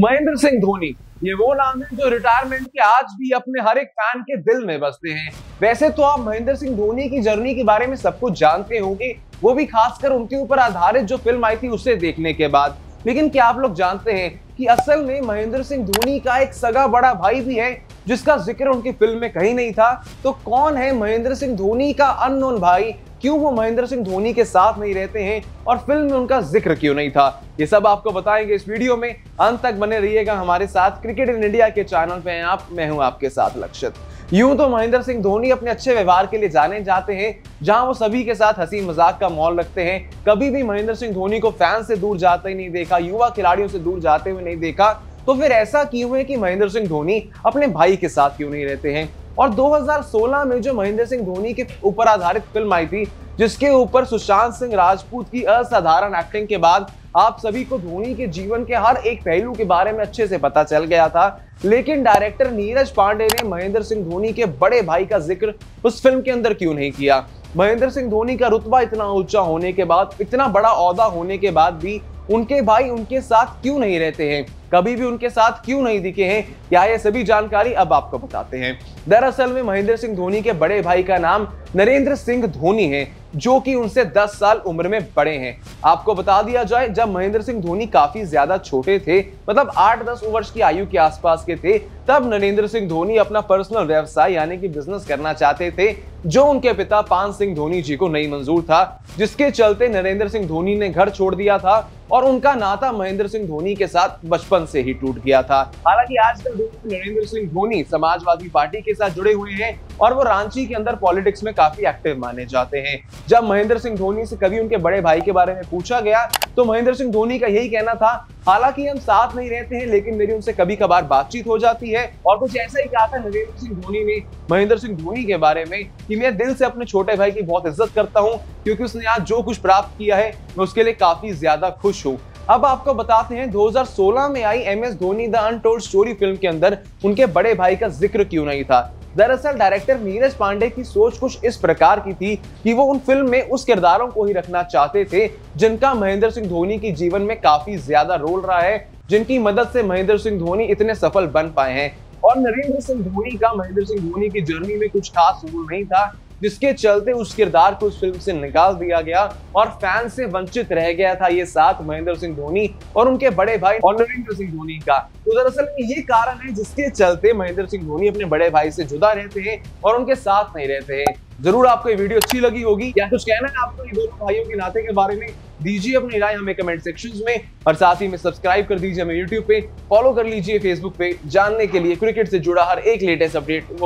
महेंद्र सिंह धोनी, ये वो नाम है जो रिटायरमेंट के आज भी अपने हर एक फ़ैन के दिल में बसते हैं। वैसे तो आप महेंद्र सिंह धोनी की जर्नी के बारे में सब कुछ जानते होंगे, वो भी खासकर उनके ऊपर आधारित जो फ़िल्म आई थी उसे देखने के बाद। लेकिन क्या आप लोग जानते हैं कि असल में महेंद्र सिंह धोनी का एक सगा बड़ा भाई भी है, जिसका ज़िक्र उनकी फ़िल्म में कहीं नहीं था? तो कौन है महेंद्र सिंह धोनी का अननोन भाई? क्यों वो महेंद्र सिंह धोनी के साथ नहीं रहते हैं और फ़िल्म में उनका ज़िक्र क्यों नहीं था? ये सब आपको बताएँगे इस वीडियो में। अंत तक बने रहिएगा हमारे साथ। क्रिकेट इन इंडिया के चैनल पे हैं आप। मैं हूँ आपके साथ लक्षित। यूँ तो महेंद्र सिंह धोनी अपने अच्छे व्यवहार के लिए जाने जाते हैं, जहाँ वो सभी के साथ हँसी मज़ाक का माहौल रखते हैं। कभी भी महेंद्र सिंह धोनी को फ़ैन से दूर जाते ही नहीं देखा, युवा खिलाड़ियों से दूर जाते हुए नहीं देखा तो फिर ऐसा क्यों है कि महेंद्र सिंह धोनी अपने भाई के साथ क्यों नहीं रहते हैं? और 2016 में जो महेंद्र सिंह धोनी के ऊपर आधारित फ़िल्म आई थी, जिसके ऊपर सुशांत सिंह राजपूत की असाधारण एक्टिंग के बाद आप सभी को धोनी के जीवन के हर एक पहलू के बारे में अच्छे से पता चल गया था। लेकिन डायरेक्टर नीरज पांडे ने महेंद्र सिंह धोनी के बड़े भाई का ज़िक्र उस फ़िल्म के अंदर क्यों नहीं किया? महेंद्र सिंह धोनी का रुतबा इतना ऊँचा होने के बाद, इतना बड़ा औदा होने के बाद भी उनके भाई उनके साथ क्यों नहीं रहते हैं? कभी भी उनके साथ क्यों नहीं दिखे हैं? क्या ये सभी जानकारी अब आपको बताते हैं। दरअसल में महेंद्र सिंह धोनी के बड़े भाई का नाम नरेंद्र सिंह धोनी है, जो कि उनसे 10 साल उम्र में बड़े हैं। आपको बता दिया जाए, जब महेंद्र सिंह धोनी काफ़ी ज़्यादा छोटे थे मतलब 8-10 वर्ष की आयु के आसपास के थे, तब नरेंद्र सिंह धोनी अपना पर्सनल व्यवसाय, यानी कि बिज़नेस करना चाहते थे। जो उनके पिता पान सिंह धोनी जी को नहीं मंजूर था, जिसके चलते नरेंद्र सिंह धोनी ने घर छोड़ दिया था और उनका नाता महेंद्र सिंह धोनी के साथ बचपन से ही टूट गया था। हालाँकि आजकल नरेंद्र सिंह धोनी समाजवादी पार्टी के साथ जुड़े हुए हैं और वो रांची के अंदर पॉलिटिक्स में काफ़ी एक्टिव माने जाते हैं। जब महेंद्र सिंह धोनी से कभी उनके बड़े भाई के बारे में पूछा गया तो महेंद्र सिंह धोनी का यही कहना था हालाँकि हम साथ नहीं रहते हैं, लेकिन मेरी उनसे कभी कभार बातचीत हो जाती है। और कुछ ऐसा ही कहा था नरेंद्र सिंह धोनी ने महेंद्र सिंह धोनी के बारे में, कि मैं दिल से अपने छोटे भाई की बहुत इज़्ज़त करता हूँ, क्योंकि उसने आज जो कुछ प्राप्त किया है, मैं उसके लिए काफ़ी ज़्यादा खुश हूँ। अब आपको बताते हैं 2016 में आई M S Dhoni the untold story film के अंदर, उनके बड़े भाई का ज़िक्र क्यों नहीं था? दरअसल डायरेक्टर नीरज पांडे की सोच कुछ इस प्रकार की थी कि वो उन फ़िल्म में उस किरदारों को ही रखना चाहते थे, जिनका महेंद्र सिंह धोनी की जीवन में काफ़ी ज़्यादा रोल रहा है, जिनकी मदद से महेंद्र सिंह धोनी इतने सफल बन पाए हैं। और नरेंद्र सिंह धोनी का महेंद्र सिंह धोनी की जर्नी में कुछ खास रोल नहीं था जिसके चलते उस किरदार को उस फ़िल्म से निकाल दिया गया और फ़ैन से वंचित रह गया था ये साथ महेंद्र सिंह धोनी और उनके बड़े भाई और नरेंद्र सिंह धोनी का। तो दरअसल ये कारण है जिसके चलते महेंद्र सिंह धोनी अपने बड़े भाई से जुदा रहते हैं और उनके साथ नहीं रहते हैं। ज़रूर आपको ये वीडियो अच्छी लगी होगी। या कुछ कहना है आपको ये दोनों भाइयों के नाते के बारे में, दीजिए अपनी राय हमें कमेंट सेक्शन में और साथ ही में सब्सक्राइब कर दीजिए हमें यूट्यूब पे। फॉलो कर लीजिए फेसबुक पे। जानने के लिए क्रिकेट से जुड़ा हर एक लेटेस्ट अपडेट